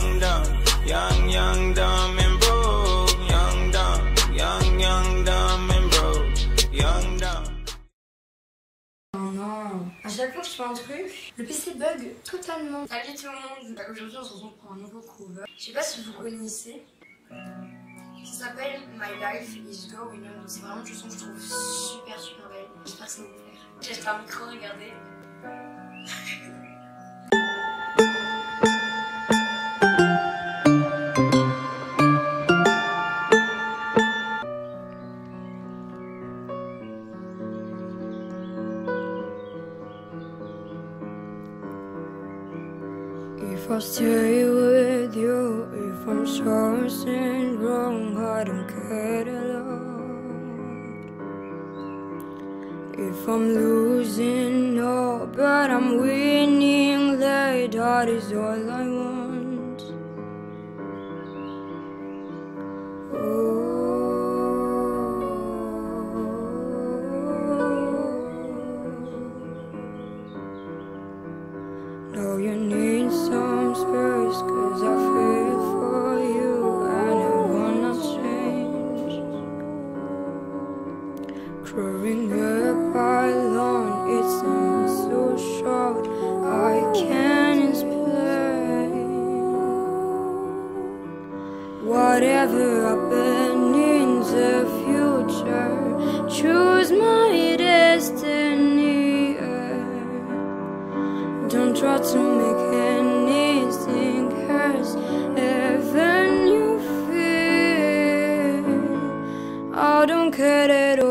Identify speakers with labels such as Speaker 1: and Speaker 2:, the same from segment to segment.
Speaker 1: young, dumb, young, young, dumb and broke. Young, dumb, young, young, dumb and broke. Young, dumb.
Speaker 2: Oh non, à chaque fois que je fais un truc, le PC bug totalement. Salut tout le monde, aujourd'hui on se retrouve pour un nouveau cover. Je sais pas si vous connaissez. Ça s'appelle My Life is Going On. C'est vraiment une chanson que je trouve super super belle. J'espère que ça vous plaire. J'ai un micro, regardez.
Speaker 3: If I stay with you, if I'm chosen wrong, I don't care at all. If I'm losing, no, but I'm winning late, that is all I want. Oh. Know you need some space, cause I feel for you and I wanna change. Growing up alone, it seems so short, I can't explain. Whatever happens in the future, choose my destiny. Don't try to make anything don't care at all.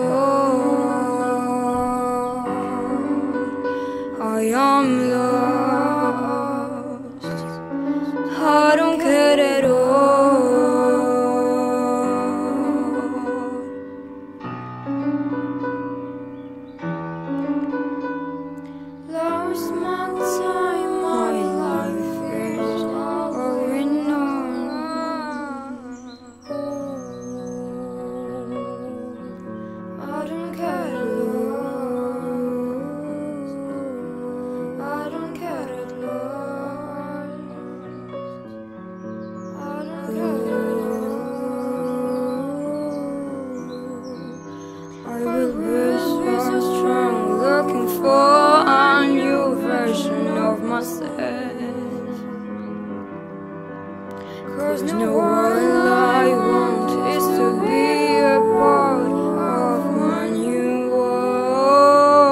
Speaker 3: Cause no all I want is to be a part of my new world.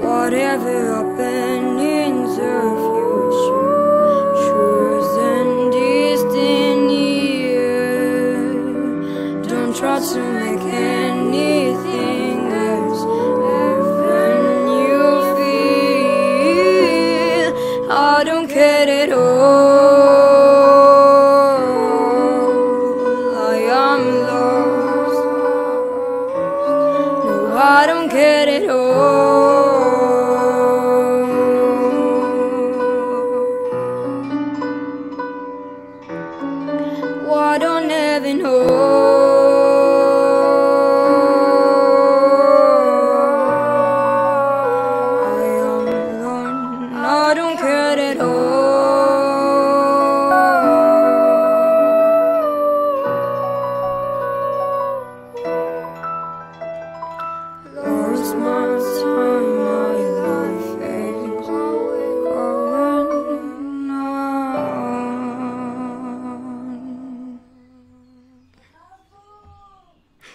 Speaker 3: Whatever in the future, destiny. Don't try to make anything I don't care at all. I am lost. No, I don't care at all.